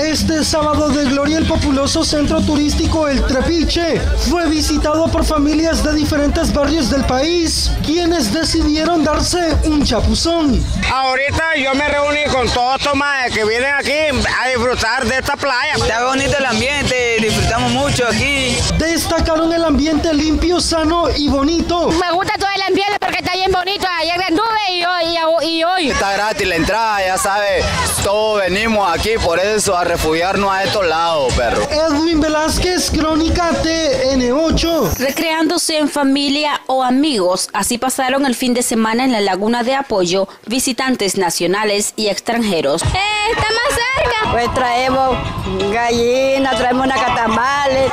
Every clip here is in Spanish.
Este sábado de gloria el populoso centro turístico El Trepiche fue visitado por familias de diferentes barrios del país, quienes decidieron darse un chapuzón. Ahorita yo me reuní con todos estos que vienen aquí a disfrutar de esta playa. Está bonito el ambiente, disfrutamos mucho aquí. Destacaron el ambiente limpio, sano y bonito. Me gusta todo el ambiente porque está bien bonito. Ayer anduve y hoy, hoy. Está gratis la entrada, ya sabes, todos venimos aquí por eso a refugiarnos a estos lados, perro. Edwin Velázquez, Crónica TN8. Recreándose en familia o amigos, así pasaron el fin de semana en la Laguna de Apoyo visitantes nacionales y extranjeros. Eh, está más cerca. Pues traemos gallina, traemos una.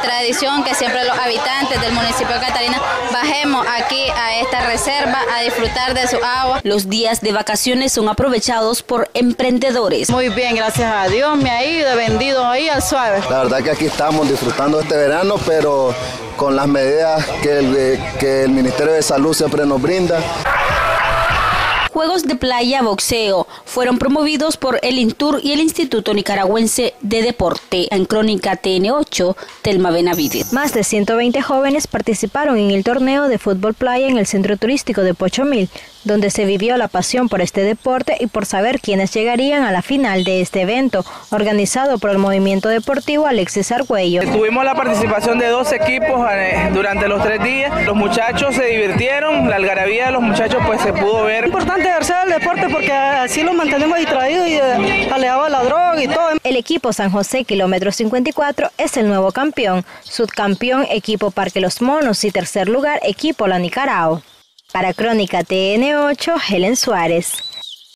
Tradición que siempre los habitantes del municipio de Catalina bajemos aquí a esta reserva a disfrutar de su agua. Los días de vacaciones son aprovechados por emprendedores. Muy bien, gracias a Dios, me ha ido, vendido ahí al suave. La verdad que aquí estamos disfrutando este verano, pero con las medidas que el, que el Ministerio de Salud siempre nos brinda. Juegos de playa boxeo fueron promovidos por el INTUR y el Instituto Nicaragüense de Deporte. En Crónica TN8, Telma Benavides. Más de 120 jóvenes participaron en el torneo de fútbol playa en el centro turístico de Pochomil, donde se vivió la pasión por este deporte y por saber quiénes llegarían a la final de este evento, organizado por el movimiento deportivo Alexis Argüello. Tuvimos la participación de dos equipos eh, durante los tres días. Los muchachos se divirtieron, la algarabía de los muchachos pues se pudo ver. Importante el eh. El equipo San José Kilómetro 54 es el nuevo campeón, subcampeón equipo Parque Los Monos y tercer lugar equipo La Nicarao. Para Crónica TN8, Helen Suárez.